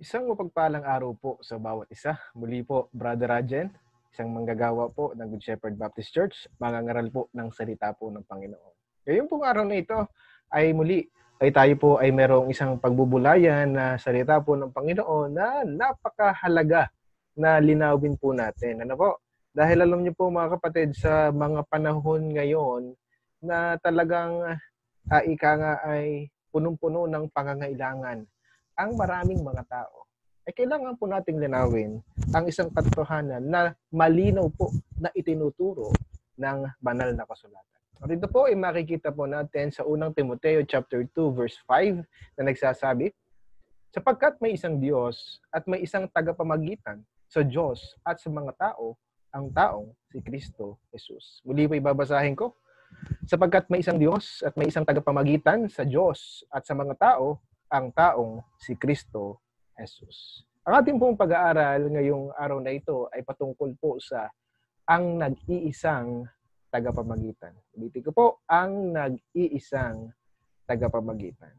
Isang mapagpalang araw po sa bawat isa. Muli po, Brother Rajen, isang manggagawa po ng Good Shepherd Baptist Church, mangangaral po ng salita po ng Panginoon. Ngayong pong araw na ito ay muli ay tayo po ay merong isang pagbubulayan na salita po ng Panginoon na napakahalaga na linawin po natin. Ano po? Dahil alam niyo po mga kapatid, sa mga panahon ngayon na talagang uh, ika nga ay punong-puno ng pangangailangan ang maraming mga tao, ay kailangan po nating linawin ang isang katotohanan na malinaw po na itinuturo ng banal na kasulatan. Rito po ay makikita po natin sa unang Timoteo chapter 2 verse 5 na nagsasabi, sapagkat may isang Diyos at may isang tagapamagitan sa Diyos at sa mga tao, ang taong si Kristo Jesus. Muli po ibabasahin ko. Sapagkat may isang Diyos at may isang tagapamagitan sa Diyos at sa mga tao, ang taong si Kristo Jesus. Ang ating pong pag-aaral ngayong araw na ito ay patungkol po sa ang nag-iisang tagapamagitan. Ulitin ko po, ang nag-iisang tagapamagitan.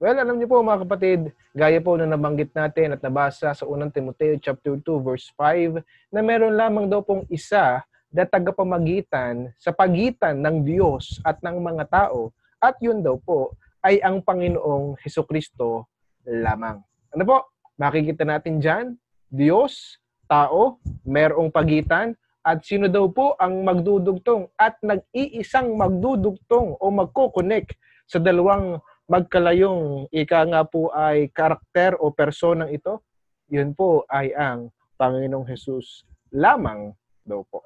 Well, alam niyo po mga kapatid, gaya po na nabanggit natin at nabasa sa unang Timoteo chapter 2 verse 5 na meron lamang daw pong isa na tagapamagitan sa pagitan ng Diyos at ng mga tao at yun daw po ay ang Panginoong Heso Kristo lamang. Ano po? Makikita natin dyan, Diyos, tao, merong pagitan, at sino daw po ang magdudugtong at nag-iisang magdudugtong o magko-connect sa dalawang magkalayong ika nga po ay karakter o personang ito, yun po ay ang Panginoong Jesus lamang daw po.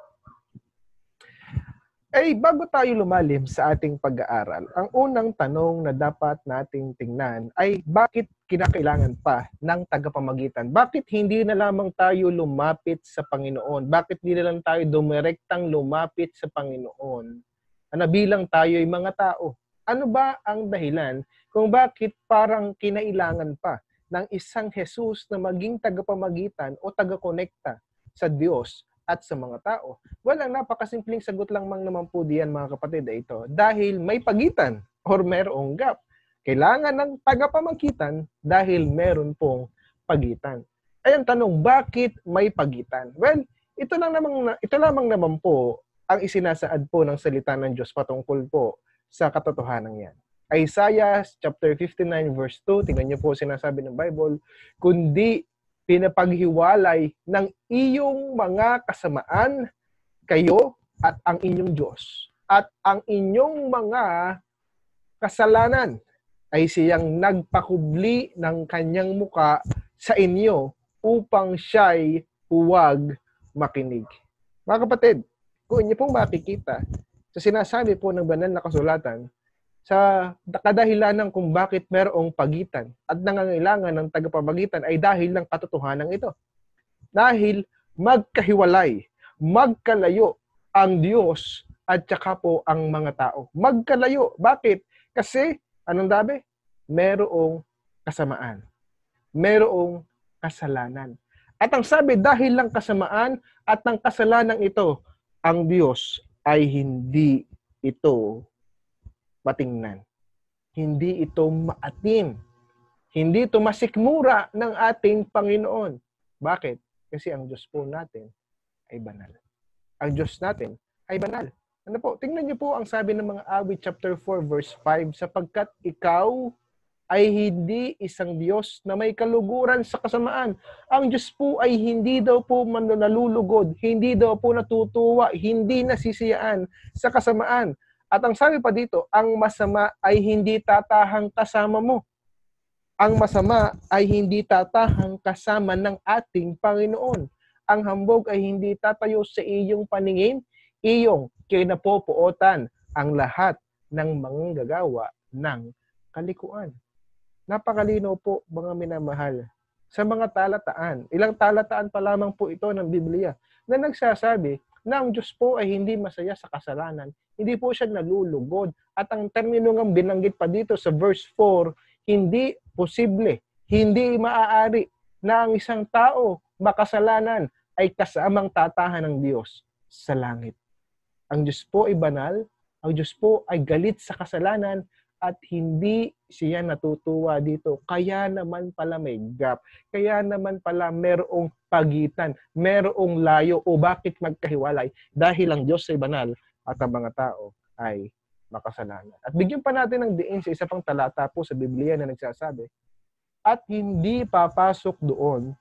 Ay, bago tayo lumalim sa ating pag-aaral, ang unang tanong na dapat nating tingnan ay bakit kinakailangan pa ng tagapamagitan? Bakit hindi na lamang tayo lumapit sa Panginoon? Bakit hindi na lang tayo dumirektang lumapit sa Panginoon? Ano bilang tayo ay mga tao? Ano ba ang dahilan kung bakit parang kinailangan pa ng isang Jesus na maging tagapamagitan o tagakonekta sa Diyos at sa mga tao? Well, ang napakasimpleng sagot lang mang naman po diyan mga kapatid ay ito. Dahil may pagitan or merong gap. Kailangan ng tagapamagitan dahil meron pong pagitan. Ay tanong, bakit may pagitan? Well, ito lang namang ito lamang naman po ang isinasaad po ng salita ng Diyos patungkol po sa katotohanan yan. Isaiah chapter 59 verse 2, tingnan niyo po sinasabi ng Bible, kundi pinapaghiwalay ng iyong mga kasamaan kayo at ang inyong Diyos. At ang inyong mga kasalanan ay siyang nagpakubli ng kanyang muka sa inyo upang siya'y huwag makinig. Mga kapatid, kung inyo pong makikita sa sinasabi po ng banal na kasulatan, sa kadahilanan kung bakit merong pagitan at nangangailangan ng tagapamagitan ay dahil ng katotohanan ito. Dahil magkahiwalay, magkalayo ang Diyos at saka po ang mga tao. Magkalayo. Bakit? Kasi, anong dabi? Merong kasamaan. Merong kasalanan. At ang sabi, dahil lang kasamaan at ng kasalanan ito, ang Diyos ay hindi ito matingnan. Hindi ito maatim. Hindi ito masikmura ng ating Panginoon. Bakit? Kasi ang Diyos po natin ay banal. Ang Diyos natin ay banal. Ano po? Tingnan niyo po ang sabi ng mga awit chapter 4 verse 5 sapagkat ikaw ay hindi isang Diyos na may kaluguran sa kasamaan. Ang Diyos po ay hindi daw po nalulugod, hindi daw po natutuwa, hindi nasisiyaan sa kasamaan. At ang sabi pa dito, ang masama ay hindi tatahang kasama mo. Ang masama ay hindi tatahang kasama ng ating Panginoon. Ang hambog ay hindi tatayo sa iyong paningin, iyong kinapopuotan ang lahat ng mga gagawa ng kalikuan. Napakalino po mga minamahal sa mga talataan. Ilang talataan pa lamang po ito ng Biblia na nagsasabi na ang Diyos po ay hindi masaya sa kasalanan. Hindi po siya nalulugod. At ang termino ng binanggit pa dito sa verse 4, hindi posible, hindi maaari na ang isang tao makasalanan ay kasamang tatahan ng Diyos sa langit. Ang Diyos po ay banal, ang Diyos po ay galit sa kasalanan, at hindi siya natutuwa dito. Kaya naman pala may gap. Kaya naman pala merong pagitan, merong layo o bakit magkahiwalay dahil ang Diyos ay banal at ang mga tao ay makasalanan. At bigyan pa natin ng diin sa isa pang talata po sa Biblia na nagsasabi, at hindi papasok doon,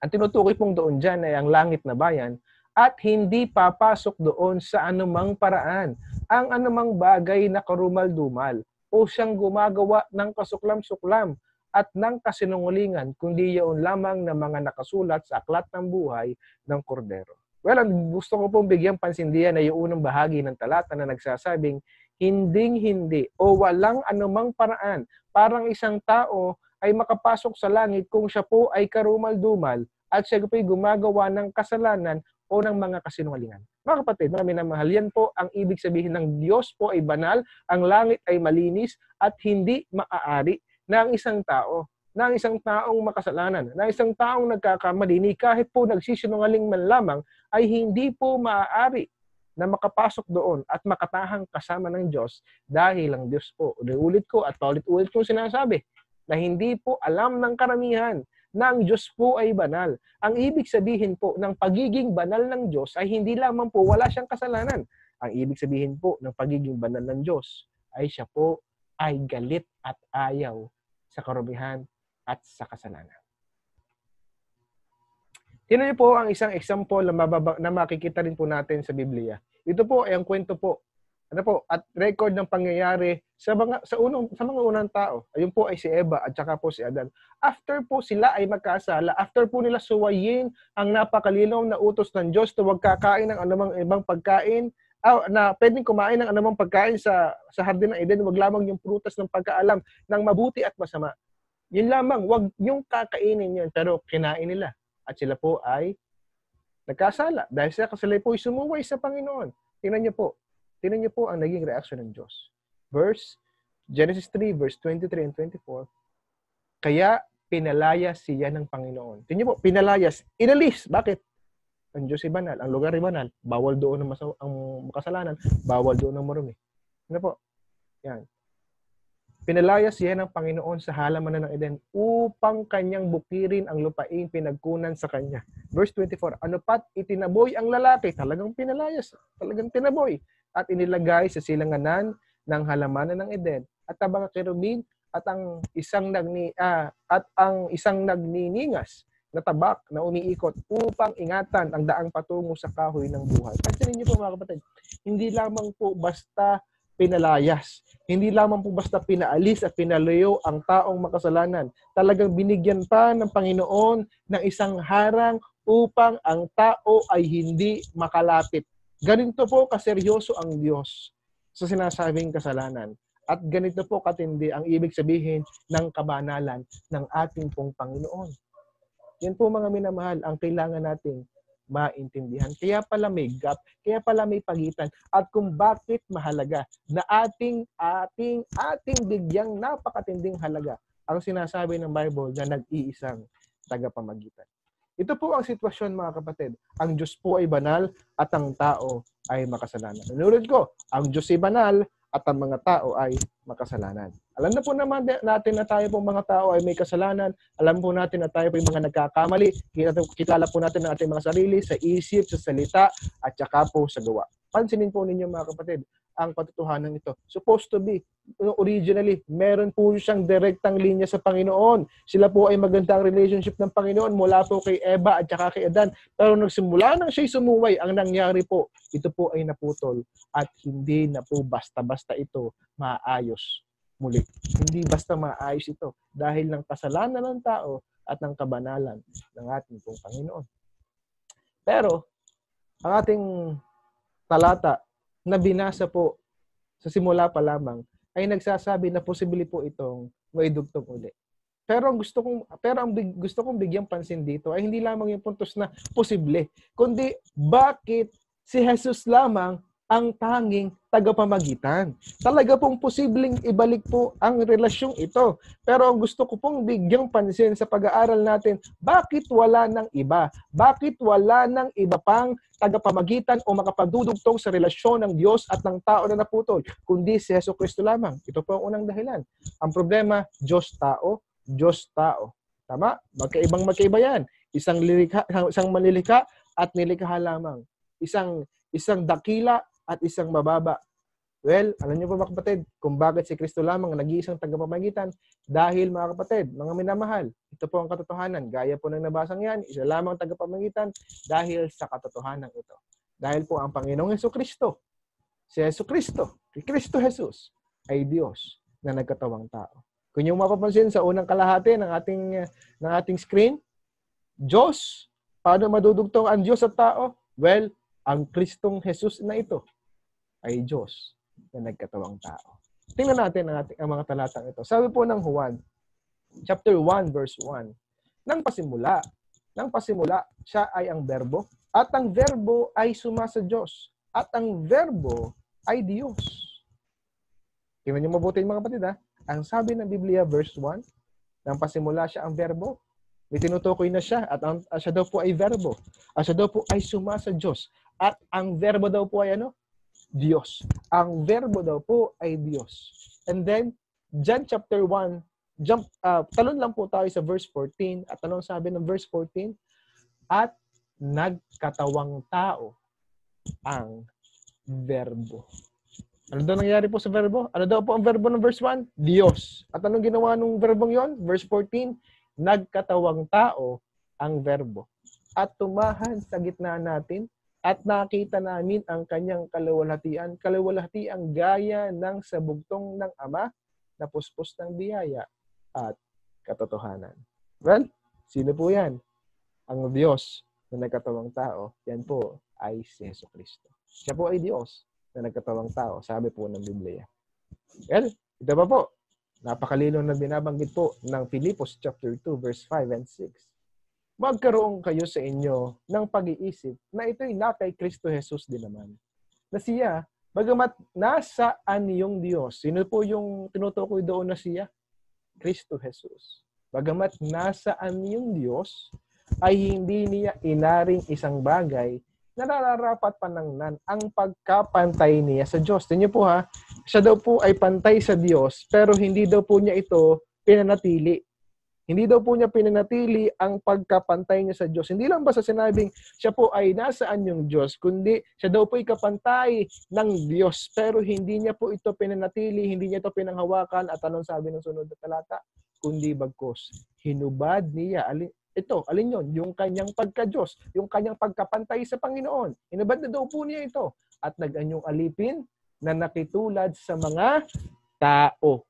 ang tinutukoy pong doon dyan ay ang langit na bayan, at hindi papasok doon sa anumang paraan ang anumang bagay na karumal-dumal o siyang gumagawa ng kasuklam-suklam at ng kasinungulingan, kundi yaon lamang ng mga nakasulat sa aklat ng buhay ng kordero. Well, ang gusto ko pong bigyan pansin diyan ay yung unang bahagi ng talata na nagsasabing, hinding-hindi o walang anumang paraan parang isang tao ay makapasok sa langit kung siya po ay karumal-dumal at siya po ay gumagawa ng kasalanan o ng mga kasinungalingan. Mga kapatid, mga minamahal, yan po ang ibig sabihin ng Diyos po ay banal, ang langit ay malinis, at hindi maaari ang isang tao, ang isang taong makasalanan, na isang taong nagkakamali, ni kahit po nagsisinungaling man lamang, ay hindi po maaari na makapasok doon at makatahang kasama ng Diyos dahil ang Diyos po, ulit ko at paulit-ulit ko sinasabi, na hindi po alam ng karamihan na ang Diyos po ay banal. Ang ibig sabihin po ng pagiging banal ng Diyos ay hindi lamang po wala siyang kasalanan. Ang ibig sabihin po ng pagiging banal ng Diyos ay siya po ay galit at ayaw sa karumihan at sa kasalanan. Tingnan niyo po ang isang example na, mababa, na makikita rin po natin sa Biblia. Ito po ay ang kwento po ano po, at record ng pangyayari sa mga sa unang sa mga unang tao. Ayun po ay si Eva at saka po si Adan. After po sila ay magkasala, after po nila suwayin ang napakalinaw na utos ng Diyos na huwag kakain ng anumang ibang pagkain, uh, na pwedeng kumain ng anumang pagkain sa sa hardin ng Eden, wag lamang yung prutas ng pagkaalam ng mabuti at masama. Yun lamang, wag yung kakainin yun, pero kinain nila. At sila po ay nagkasala dahil sila, sila po ay sumuway sa Panginoon. Tingnan niyo po, Tingnan niyo po ang naging reaction ng Diyos. Verse, Genesis 3, verse 23 and 24. Kaya pinalayas siya ng Panginoon. Tingnan niyo po, pinalayas. Inalis. Bakit? Ang Diyos ay banal. Ang lugar ay banal. Bawal doon ang, masaw- ang makasalanan. Bawal doon ang marumi. Ano po? Yan. Pinalayas siya ng Panginoon sa halamanan ng Eden upang kanyang bukirin ang lupaing pinagkunan sa kanya. Verse 24, ano pat itinaboy ang lalaki, talagang pinalayas, talagang tinaboy at inilagay sa silanganan ng halamanan ng Eden at ang mga kerubin at ang isang nagni ah, at ang isang nagniningas na tabak na umiikot upang ingatan ang daang patungo sa kahoy ng buhay. Pansinin niyo po mga kapatid, hindi lamang po basta pinalayas. Hindi lamang po basta pinaalis at pinalayo ang taong makasalanan. Talagang binigyan pa ng Panginoon ng isang harang upang ang tao ay hindi makalapit Ganito po kaseryoso ang Diyos sa sinasabing kasalanan. At ganito po katindi ang ibig sabihin ng kabanalan ng ating pong Panginoon. Yan po mga minamahal ang kailangan nating maintindihan. Kaya pala may gap, kaya pala may pagitan, at kung bakit mahalaga na ating, ating, ating bigyang napakatinding halaga ang sinasabi ng Bible na nag-iisang tagapamagitan. Ito po ang sitwasyon mga kapatid. Ang Diyos po ay banal at ang tao ay makasalanan. Nunod ko, ang Diyos ay banal at ang mga tao ay makasalanan. Alam na po naman natin na tayo po mga tao ay may kasalanan. Alam po natin na tayo po yung mga nagkakamali. Kilala po natin ang ating mga sarili sa isip, sa salita, at saka po sa gawa. Pansinin po ninyo mga kapatid, ang katotohanan ito. Supposed to be, originally, meron po siyang direktang linya sa Panginoon. Sila po ay magandang relationship ng Panginoon mula po kay Eva at saka kay Adan. Pero nagsimula nang siya'y sumuway, ang nangyari po, ito po ay naputol at hindi na po basta-basta ito maayos muli. Hindi basta maayos ito dahil ng kasalanan ng tao at ng kabanalan ng ating pong Panginoon. Pero, ang ating talata na binasa po sa simula pa lamang ay nagsasabi na posible po itong maidugtong uli. Pero ang gusto kong pero ang big, gusto kong bigyan pansin dito ay hindi lamang yung puntos na posible, kundi bakit si Jesus lamang ang tanging tagapamagitan. Talaga pong posibleng ibalik po ang relasyong ito. Pero ang gusto ko pong bigyang pansin sa pag-aaral natin, bakit wala ng iba? Bakit wala ng iba pang tagapamagitan o makapadudugtong sa relasyon ng Diyos at ng tao na naputol, kundi si Yeso Kristo lamang? Ito po ang unang dahilan. Ang problema, Diyos-tao, Diyos-tao. Tama? Magkaibang magkaiba yan. Isang, lilikha, isang manlilikha at nilikha lamang. Isang isang dakila at isang mababa. Well, alam niyo po mga kapatid, kung bakit si Kristo lamang ang nag-iisang tagapamagitan? Dahil mga kapatid, mga minamahal, ito po ang katotohanan. Gaya po ng nabasang yan, isa lamang tagapamagitan dahil sa katotohanan ito. Dahil po ang Panginoong Yeso Kristo, si Yeso Kristo, si Kristo Jesus, ay Diyos na nagkatawang tao. Kung yung mapapansin sa unang kalahati ng ating, ng ating screen, Diyos, paano madudugtong ang Diyos at tao? Well, ang Kristong Jesus na ito ay Diyos na nagkatawang tao. Tingnan natin ang, ating, ang mga talatang ito. Sabi po ng Juan, chapter 1, verse 1, Nang pasimula, nang pasimula, siya ay ang verbo, at ang verbo ay suma sa Diyos, at ang verbo ay Diyos. Tingnan niyo mabuti mga kapatid ha. Ang sabi ng Biblia, verse 1, nang pasimula siya ang verbo, may tinutukoy na siya at ang, siya daw po ay verbo. At siya daw po ay suma sa Diyos. At ang verbo daw po ay ano? Diyos. Ang verbo daw po ay Diyos. And then, John chapter 1, jump, uh, talon lang po tayo sa verse 14. At anong sabi ng verse 14? At nagkatawang tao ang verbo. Ano daw nangyari po sa verbo? Ano daw po ang verbo ng verse 1? Diyos. At anong ginawa ng verbong yon? Verse 14, nagkatawang tao ang verbo. At tumahan sa gitna natin at nakita namin ang kanyang kalawalhatian, kalawalhatiang gaya ng sabugtong ng Ama na puspos ng biyaya at katotohanan. Well, sino po yan? Ang Diyos na nagkatawang tao, yan po ay si Yeso Kristo. Siya po ay Diyos na nagkatawang tao, sabi po ng Biblia. Well, ito pa po, napakalino na binabanggit po ng Filipos chapter 2 verse 5 and 6 magkaroon kayo sa inyo ng pag-iisip na ito'y na kay Kristo Jesus din naman. Na siya, bagamat nasaan yung Diyos, sino po yung tinutukoy doon na siya? Kristo Jesus. Bagamat nasaan yung Diyos, ay hindi niya inaring isang bagay na nararapat panangnan ang pagkapantay niya sa Diyos. Tingnan po ha, siya daw po ay pantay sa Diyos, pero hindi daw po niya ito pinanatili. Hindi daw po niya pinanatili ang pagkapantay niya sa Diyos. Hindi lang ba sa sinabing siya po ay nasaan yung Diyos, kundi siya daw po ay kapantay ng Diyos. Pero hindi niya po ito pinanatili, hindi niya ito pinanghawakan. At anong sabi ng sunod na talata? Kundi bagkos, hinubad niya. Alin, ito, alin yon? Yung kanyang pagka-Diyos, yung kanyang pagkapantay sa Panginoon. Hinubad na daw po niya ito. At nag-anyong alipin na nakitulad sa mga tao.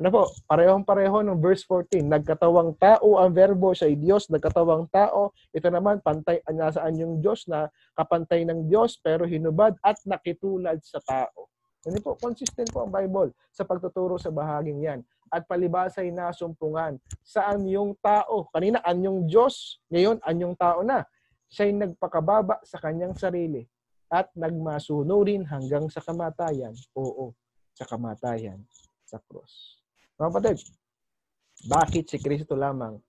Ano po? Parehong-pareho ng verse 14. Nagkatawang tao ang verbo sa Diyos, nagkatawang tao. Ito naman, pantay, nasaan yung Diyos na kapantay ng Diyos pero hinubad at nakitulad sa tao. Ano po? Consistent po ang Bible sa pagtuturo sa bahaging yan. At palibasay na sumpungan. Saan yung tao? Kanina, anyong Diyos. Ngayon, anyong tao na. Siya'y nagpakababa sa kanyang sarili at nagmasunurin hanggang sa kamatayan. Oo, sa kamatayan sa cross. Mga kapatid, bakit si Kristo lamang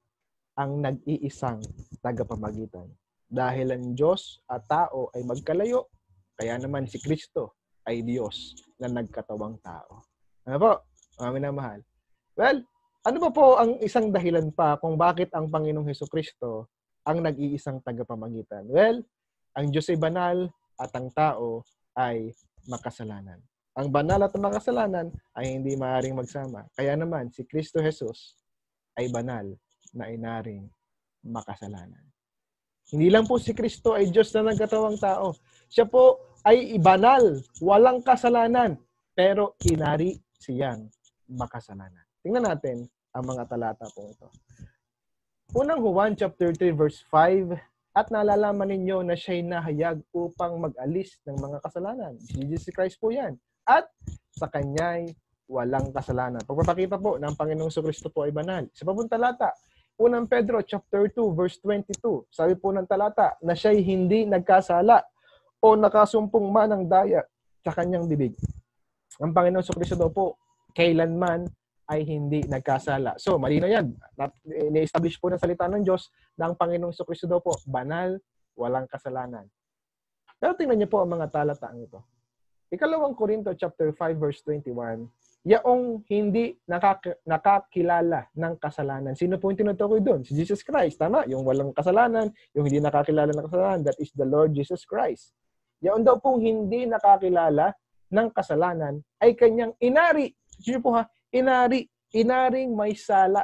ang nag-iisang tagapamagitan? Dahil ang Diyos at tao ay magkalayo, kaya naman si Kristo ay Diyos na nagkatawang tao. Ano po? Mga minamahal. Well, ano ba po ang isang dahilan pa kung bakit ang Panginoong Heso Kristo ang nag-iisang tagapamagitan? Well, ang Diyos ay banal at ang tao ay makasalanan. Ang banal at ang makasalanan ay hindi maaaring magsama. Kaya naman, si Kristo Jesus ay banal na inaring makasalanan. Hindi lang po si Kristo ay Diyos na nagkatawang tao. Siya po ay banal, walang kasalanan, pero inari siyang makasalanan. Tingnan natin ang mga talata po ito. Unang Juan chapter 3 verse 5 at nalalaman ninyo na siya'y nahayag upang mag-alis ng mga kasalanan. Si Jesus Christ po yan at sa kanya'y walang kasalanan. Pagpapakita po ng Panginoong Kristo po ay banal. Sa pabong talata, unang Pedro chapter 2 verse 22. Sabi po ng talata na siya'y hindi nagkasala o nakasumpong man ng daya sa kanyang bibig. Ang Panginoon sa Kristo daw po, kailanman ay hindi nagkasala. So, malino yan. Ni-establish po ng salita ng Diyos na ang Panginoong Kristo daw po, banal, walang kasalanan. Pero tingnan niyo po ang mga talataang ito. Ikalawang Korinto chapter 5 verse 21, yaong hindi nakak- nakakilala ng kasalanan. Sino po yung tinutukoy doon? Si Jesus Christ. Tama, yung walang kasalanan, yung hindi nakakilala ng kasalanan, that is the Lord Jesus Christ. Yaon daw pong hindi nakakilala ng kasalanan ay kanyang inari. Sino po ha? Inari. Inaring may sala.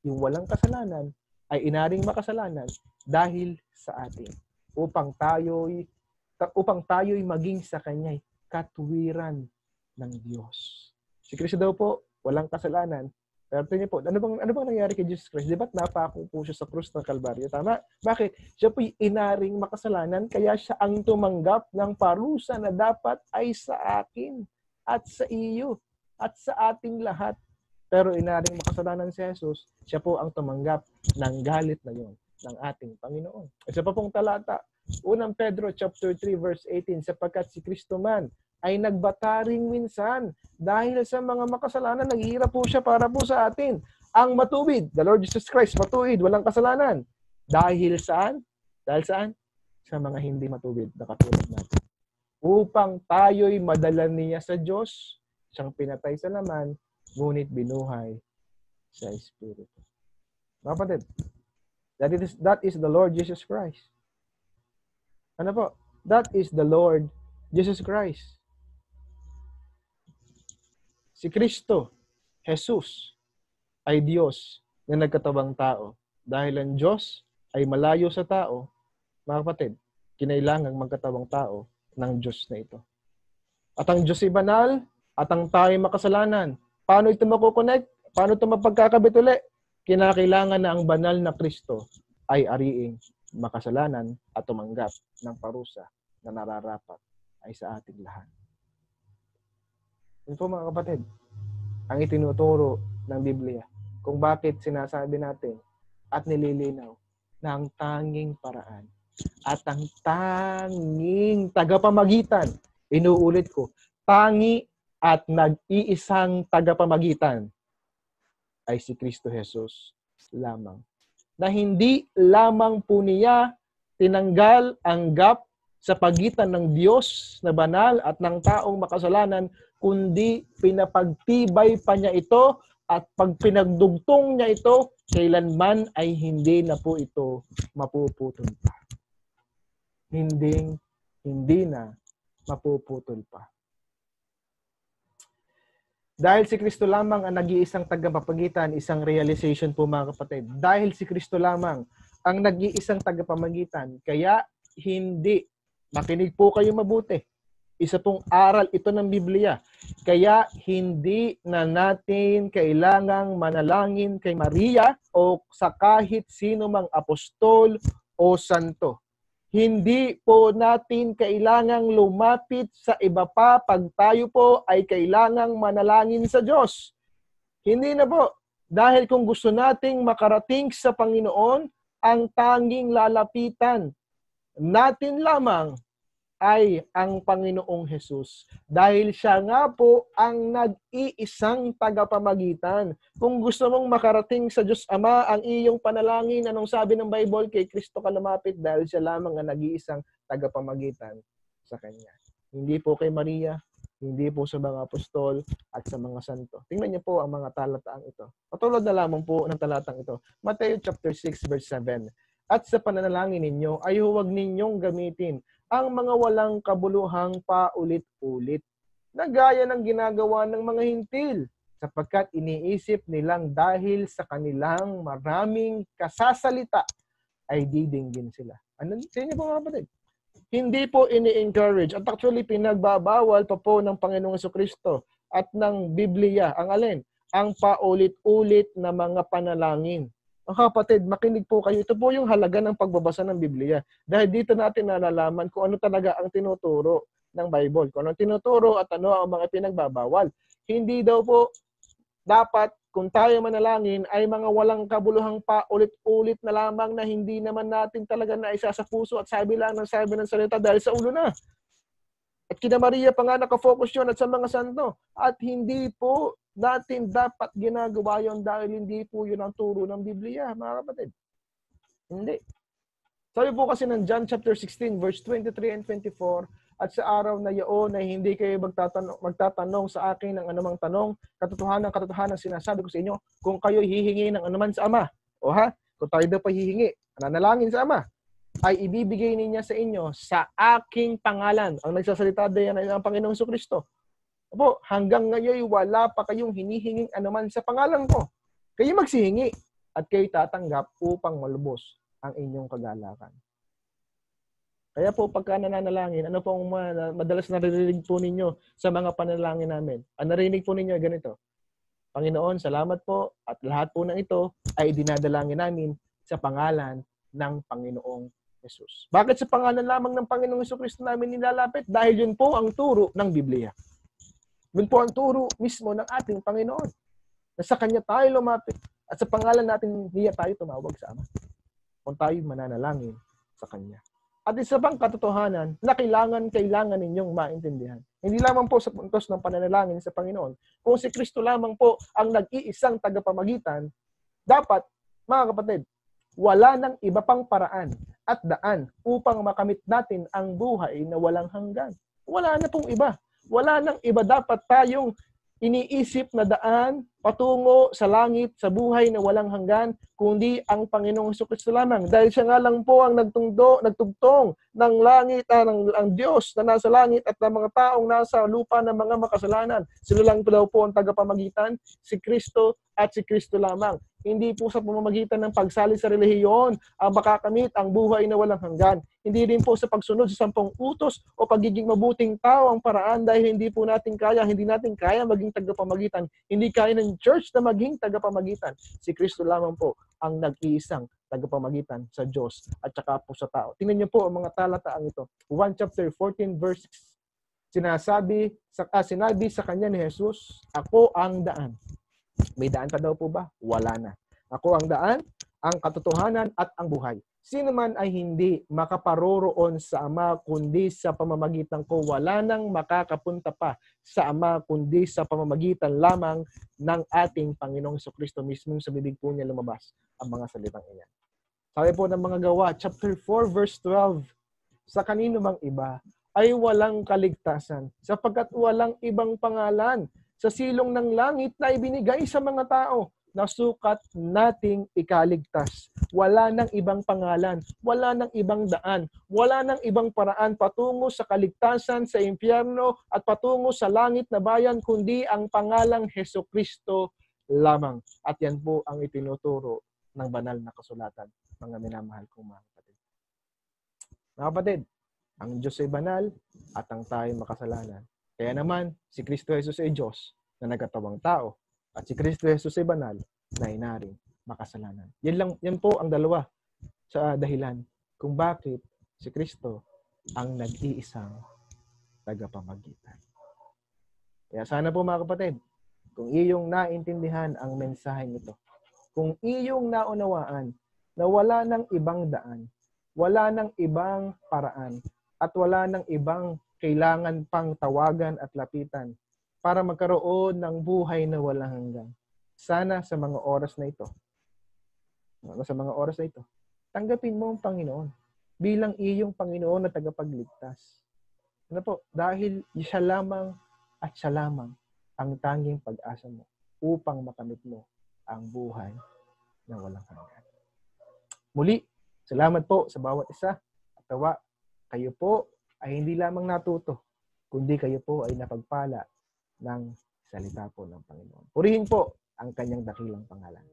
Yung walang kasalanan ay inaring makasalanan dahil sa atin. Upang tayo'y upang tayo'y maging sa kanya'y katuwiran ng Diyos. Si Kristo daw po, walang kasalanan. Pero tingnan po, ano bang, ano bang nangyari kay Jesus Christ? Di ba't napako po siya sa krus ng Kalbaryo? Tama? Bakit? Siya po'y inaring makasalanan, kaya siya ang tumanggap ng parusa na dapat ay sa akin at sa iyo at sa ating lahat. Pero inaring makasalanan si Jesus, siya po ang tumanggap ng galit na yon ng ating Panginoon. Isa pa pong talata, unang Pedro chapter 3 verse 18, sapagkat si Kristo man ay nagbataring minsan dahil sa mga makasalanan, naghihirap po siya para po sa atin. Ang matubid, the Lord Jesus Christ, matuwid, walang kasalanan. Dahil saan? Dahil saan? Sa mga hindi matubid na katulad natin. Upang tayo'y madala niya sa Diyos, siyang pinatay sa laman, ngunit binuhay sa Espiritu. Mga kapatid, that is, that is the Lord Jesus Christ. Ano po? That is the Lord Jesus Christ. Si Kristo, Jesus, ay Diyos na nagkatawang tao. Dahil ang Diyos ay malayo sa tao, mga kapatid, kinailangang magkatawang tao ng Diyos na ito. At ang Diyos ay banal, at ang tayo ay makasalanan. Paano ito makukonect? Paano ito mapagkakabit uli? Kinakailangan na ang banal na Kristo ay ariing makasalanan at tumanggap ng parusa na nararapat ay sa ating lahat. Yun po mga kapatid, ang itinuturo ng Biblia kung bakit sinasabi natin at nililinaw na ang tanging paraan at ang tanging tagapamagitan, inuulit ko, tangi at nag-iisang tagapamagitan ay si Kristo Jesus lamang. Na hindi lamang po niya tinanggal ang gap sa pagitan ng Diyos na banal at ng taong makasalanan, kundi pinapagtibay pa niya ito at pag pinagdugtong niya ito, kailanman ay hindi na po ito mapuputol pa. Hindi, hindi na mapuputol pa. Dahil si Kristo lamang ang nag-iisang tagapapagitan, isang realization po mga kapatid. Dahil si Kristo lamang ang nag-iisang tagapamagitan, kaya hindi Makinig po kayo mabuti. Isa pong aral ito ng Biblia. Kaya hindi na natin kailangang manalangin kay Maria o sa kahit sino mang apostol o santo. Hindi po natin kailangang lumapit sa iba pa pag tayo po ay kailangang manalangin sa Diyos. Hindi na po. Dahil kung gusto nating makarating sa Panginoon, ang tanging lalapitan natin lamang ay ang Panginoong Hesus. Dahil siya nga po ang nag-iisang tagapamagitan. Kung gusto mong makarating sa Diyos Ama ang iyong panalangin, anong sabi ng Bible? Kay Kristo ka lumapit dahil siya lamang ang nag-iisang tagapamagitan sa Kanya. Hindi po kay Maria, hindi po sa mga apostol at sa mga santo. Tingnan niyo po ang mga talataang ito. Patulad na lamang po ng talatang ito. Matthew chapter 6 verse 7. At sa pananalangin ninyo ay huwag ninyong gamitin ang mga walang kabuluhang paulit-ulit na gaya ng ginagawa ng mga hintil sapagkat iniisip nilang dahil sa kanilang maraming kasasalita ay didinggin sila. Ano sa inyo po mga kapatid? Hindi po ini-encourage at actually pinagbabawal pa po ng Panginoong Kristo at ng Biblia ang alin? Ang paulit-ulit na mga panalangin mga kapatid, makinig po kayo. Ito po yung halaga ng pagbabasa ng Biblia. Dahil dito natin nalalaman kung ano talaga ang tinuturo ng Bible. Kung ano tinuturo at ano ang mga pinagbabawal. Hindi daw po dapat kung tayo manalangin ay mga walang kabuluhang pa ulit-ulit na lamang na hindi naman natin talaga na isa sa puso at sabi lang ng sabi ng salita dahil sa ulo na. At kina Maria pa nga nakafocus yun at sa mga santo. At hindi po natin dapat ginagawa yon dahil hindi po yun ang turo ng Biblia, mga kapatid. Hindi. Sabi po kasi ng John chapter 16, verse 23 and 24, at sa araw na iyon ay hindi kayo magtatanong, magtatanong sa akin ng anumang tanong, katotohanan, katotohanan sinasabi ko sa inyo, kung kayo hihingi ng anuman sa Ama, o ha, kung tayo daw pa hihingi, nanalangin sa Ama, ay ibibigay niya sa inyo sa aking pangalan. Ang nagsasalita din ang Panginoong Kristo. Opo, hanggang ngayon wala pa kayong hinihinging anuman sa pangalan ko. Kayo magsihingi at kayo tatanggap upang malubos ang inyong kagalakan. Kaya po pagka nananalangin, ano pong madalas naririnig po ninyo sa mga panalangin namin? Ang narinig po ninyo ganito, Panginoon, salamat po at lahat po ng ito ay dinadalangin namin sa pangalan ng Panginoong Jesus. Bakit sa pangalan lamang ng Panginoong Yesus Kristo namin nilalapit? Dahil yun po ang turo ng Biblia. Yun po ang turo mismo ng ating Panginoon. Na sa Kanya tayo lumapit at sa pangalan natin niya tayo tumawag sa Ama. Kung tayo mananalangin sa Kanya. At isa pang katotohanan na kailangan, kailangan ninyong maintindihan. Hindi lamang po sa puntos ng pananalangin sa Panginoon. Kung si Kristo lamang po ang nag-iisang tagapamagitan, dapat, mga kapatid, wala nang iba pang paraan at daan upang makamit natin ang buhay na walang hanggan. Wala na pong iba. Wala nang iba dapat tayong iniisip na daan patungo sa langit, sa buhay na walang hanggan, kundi ang Panginoong Kristo lamang. Dahil siya nga lang po ang nagtungdo, nagtugtong ng langit, ah, ng, ang Diyos na nasa langit at ng mga taong nasa lupa ng mga makasalanan. Sila lang daw po ang tagapamagitan, si Kristo at si Kristo lamang. Hindi po sa pamamagitan ng pagsali sa relihiyon ang makakamit ang buhay na walang hanggan. Hindi rin po sa pagsunod sa sampung utos o pagiging mabuting tao ang paraan dahil hindi po natin kaya, hindi natin kaya maging tagapamagitan. Hindi kaya ng church na maging tagapamagitan. Si Kristo lamang po ang nag-iisang tagapamagitan sa Diyos at saka po sa tao. Tingnan niyo po ang mga talataang ito. 1 chapter 14 verse 6. Sinasabi, sa, ah, sinabi sa kanya ni Jesus, Ako ang daan may daan pa daw po ba? Wala na. Ako ang daan, ang katotohanan at ang buhay. Sino man ay hindi makaparoroon sa Ama kundi sa pamamagitan ko, wala nang makakapunta pa sa Ama kundi sa pamamagitan lamang ng ating Panginoong Kristo mismo. Sa bibig po niya lumabas ang mga salitang iyan. Sabi po ng mga gawa, chapter 4, verse 12, sa kanino mang iba ay walang kaligtasan sapagkat walang ibang pangalan sa silong ng langit na ibinigay sa mga tao na sukat nating ikaligtas. Wala nang ibang pangalan, wala nang ibang daan, wala nang ibang paraan patungo sa kaligtasan sa impyerno at patungo sa langit na bayan kundi ang pangalang Heso Kristo lamang. At yan po ang itinuturo ng banal na kasulatan, mga minamahal kong mga kapatid. Mga kapatid, ang Diyos ay banal at ang tayo makasalanan. Kaya naman, si Kristo Jesus ay Diyos na nagkatawang tao at si Kristo Jesus ay banal na inaring makasalanan. Yan lang yan po ang dalawa sa dahilan kung bakit si Kristo ang nag-iisang tagapamagitan. Kaya sana po mga kapatid, kung iyong naintindihan ang mensaheng ito, kung iyong naunawaan na wala ng ibang daan, wala ng ibang paraan, at wala ng ibang kailangan pang tawagan at lapitan para magkaroon ng buhay na walang hanggan. Sana sa mga oras na ito, sa mga oras na ito, tanggapin mo ang Panginoon bilang iyong Panginoon na tagapagligtas. Ano po? Dahil siya lamang at siya lamang ang tanging pag-asa mo upang makamit mo ang buhay na walang hanggan. Muli, salamat po sa bawat isa. At tawa, kayo po ay hindi lamang natuto, kundi kayo po ay napagpala ng salita po ng Panginoon. Purihin po ang kanyang dakilang pangalan.